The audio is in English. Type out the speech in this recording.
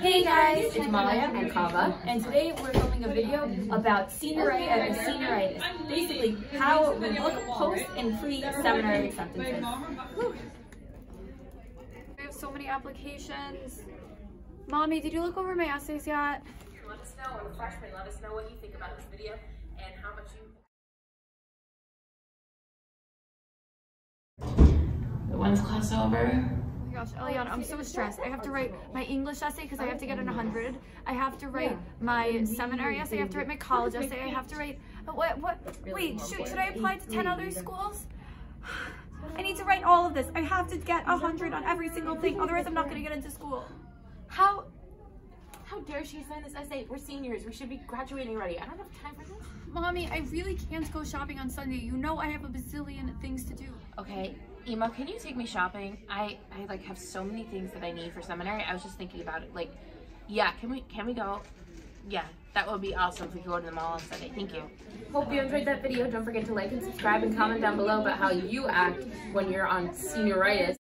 Hey guys, it's Maya and Kava, and today we're filming a video about senioritis and senioritis. Basically, how we look post and pre-seminary acceptances. We have so many applications. Mommy, did you look over my essays yet? Let us know, I'm a freshman, let us know what you think about this video and how much you The When's class over? Oh gosh, Eliana, I'm so stressed. I have to write my English essay because I have to get an 100. I have to write my seminary essay. I have to write my college essay. I have to write. Uh, what? What? Wait, should, should I apply to 10 other schools? I need to write all of this. I have to get a 100 on every single thing. Otherwise, I'm not going to get into school. How dare she sign this essay? We're seniors. We should be graduating already. I don't have time for this. Mommy, I really can't go shopping on Sunday. You know I have a bazillion things to do. Okay, Ema, can you take me shopping? I I like have so many things that I need for seminary. I was just thinking about it. Like, yeah, can we can we go? Yeah, that would be awesome if we could go to the mall on Sunday. Thank you. Hope you enjoyed that video. Don't forget to like and subscribe and comment down below about how you act when you're on senioritis.